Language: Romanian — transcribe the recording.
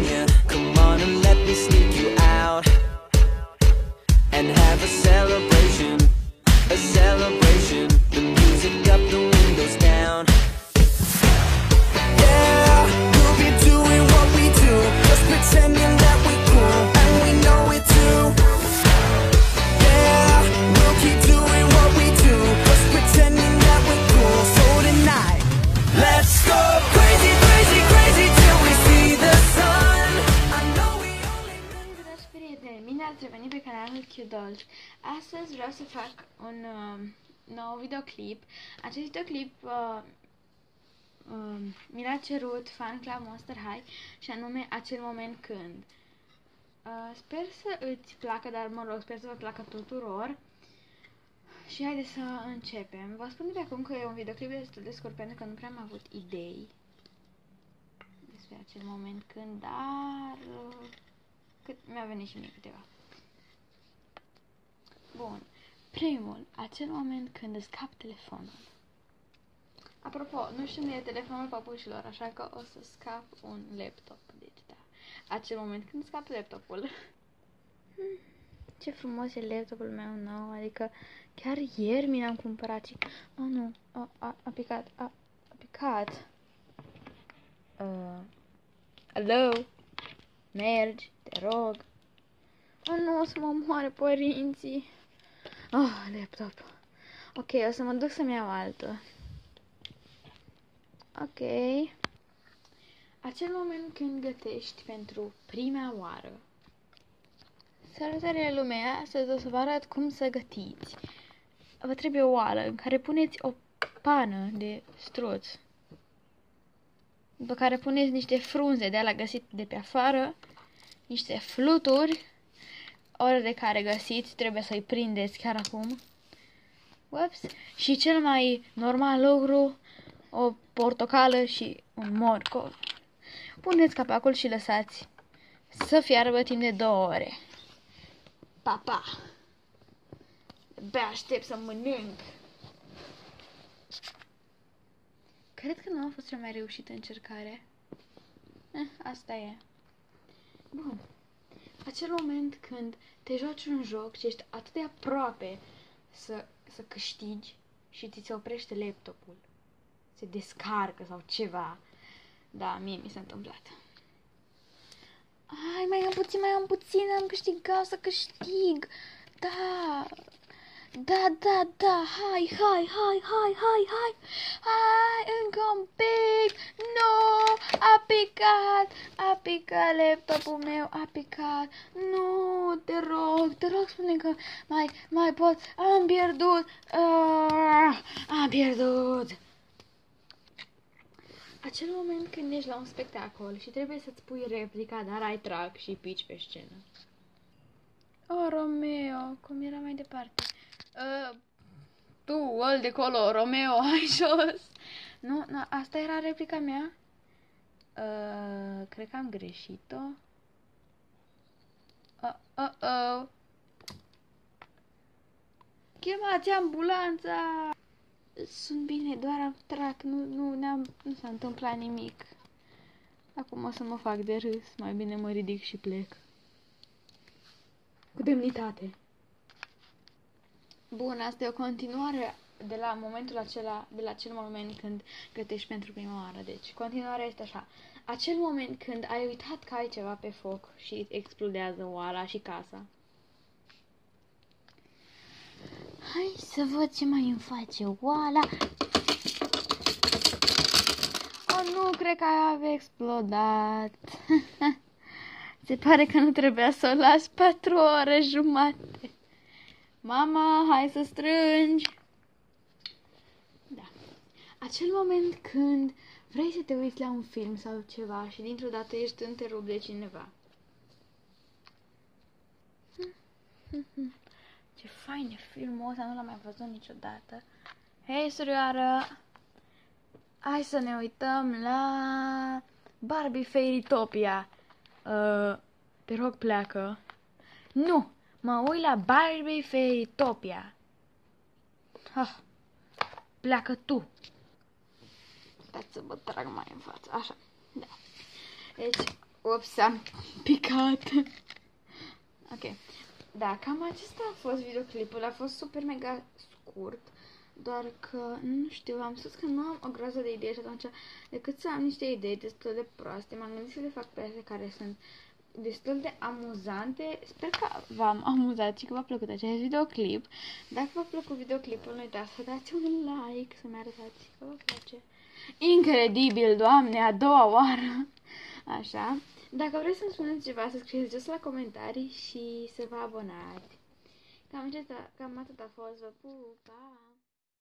Yeah. Prieteni, bine ați revenit pe canalul Q-Dolce. Astăzi vreau să fac un uh, nou videoclip. Acest videoclip uh, uh, mi l-a cerut fan club Monster High și anume acel moment când. Uh, sper să îți placă, dar mă rog, sper să vă placă tuturor. Și haideți să începem. Vă spun de pe acum că e un videoclip destul de scurt pentru că nu prea am avut idei despre acel moment când, dar uh, cât mi-a venit și mie câteva. Bun. Primul, acel moment când îți cap telefonul. Apropo, nu știu unde e telefonul papușilor, așa că o să scap un laptop. Deci, da. Acel moment când scap laptopul. Hmm, Ce frumos e laptopul meu nou, adică chiar ieri mi l-am cumpărat și... Oh, nu, a, a, a picat, a, a picat. Uh, alo? Mergi, te rog. Oh, nu, o să mă moare părinții. Oh, laptop. Ok, o să mă duc să-mi iau altul. Ok. Acel moment când gătești pentru prima oară. Salutare lumea, astăzi o să vă arăt cum să gătiți. Vă trebuie o oală în care puneți o pană de struț. După care puneți niște frunze de alea găsit de pe afară, niște fluturi, ori de care găsiți, trebuie să-i prindeți chiar acum. Ups. Și cel mai normal lucru, o portocală și un morcov. Puneți capacul și lăsați să fiarbă timp de două ore. Pa, pa! Abia aștept să mănânc. Cred că nu a fost cea mai reușită încercare. Eh, asta e. Bun. Acel moment când te joci un joc și ești atât de aproape să, să câștigi și ți se oprește laptopul. Se descarcă sau ceva. Da, mie mi s-a întâmplat. Ai, mai am puțin, mai am puțin, am câștigat să câștig. Da, da, da, da, hai, hai, hai, hai, hai, hai, hai, încă un pic, nu, a picat, a picat laptopul meu, a picat, nu, te rog, te rog, spune că mai, mai pot, am pierdut, uh, am pierdut. Acel moment când ești la un spectacol și trebuie să-ți pui replica, dar ai trac și pici pe scenă. Oh, Romeo, cum era mai departe? Uh, tu, ăl de colo, Romeo, hai jos. Nu, nu, asta era replica mea. Uh, cred că am greșit-o. Uh, uh, uh. Chemați ambulanța! Sunt bine, doar am trac, nu, nu, ne-am, nu s-a întâmplat nimic. Acum o să mă fac de râs, mai bine mă ridic și plec. Cu demnitate. Bun, asta e o continuare de la momentul acela, de la acel moment când gătești pentru prima oară. Deci, continuarea este așa. Acel moment când ai uitat că ai ceva pe foc și explodează oala și casa. Hai să văd ce mai îmi face oala. Oh, nu, cred că a explodat. Se pare că nu trebuia să o las patru ore jumate. Mama, hai să strângi! Da. Acel moment când vrei să te uiți la un film sau ceva și dintr-o dată ești întrerupt de cineva. Ce fain e filmul ăsta, nu l-am mai văzut niciodată. Hei, surioară! Hai să ne uităm la Barbie Fairytopia. Uh, te rog, pleacă. Nu! Mă uit la Barbie Fairytopia. Ah, pleacă tu. Stați să vă trag mai în față. Așa, da. Deci, ups, am picat. ok. Da, cam acesta a fost videoclipul. A fost super mega scurt. Doar că, nu știu, am spus că nu am o groază de idei și atunci, decât să am niște idei destul de proaste, m-am gândit să le fac pe astea care sunt destul de amuzante. Sper că v-am amuzat și că v-a plăcut acest videoclip. Dacă v-a plăcut videoclipul, nu uitați să dați un like, să-mi arătați că vă place. Incredibil, doamne, a doua oară! Așa. Dacă vreți să-mi spuneți ceva, să scrieți jos la comentarii și să vă abonați. Cam, acesta, cam atât a fost. Vă pup! Pa!